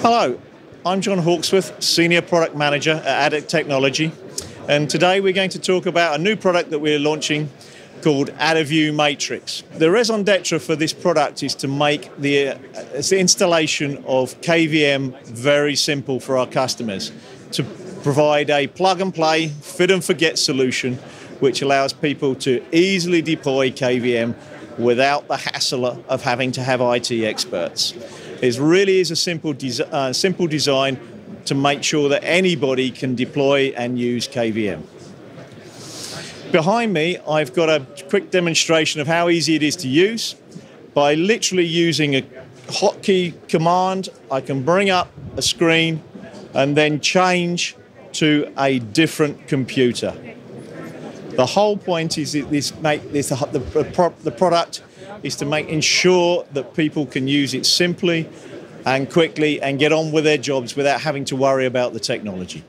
Hello, I'm John Halksworth, Senior Product Manager at Adder Technology, and today we're going to talk about a new product that we're launching called AdderView Matrix. The raison d'etre for this product is to make the, uh, the installation of KVM very simple for our customers, to provide a plug and play, fit and forget solution which allows people to easily deploy KVM without the hassle of having to have IT experts. It really is a simple, des- uh, simple design to make sure that anybody can deploy and use KVM. Behind me, I've got a quick demonstration of how easy it is to use. By literally using a hotkey command, I can bring up a screen and then change to a different computer. The whole point is that this make this the, the, the product is to make ensure that people can use it simply and quickly and get on with their jobs without having to worry about the technology.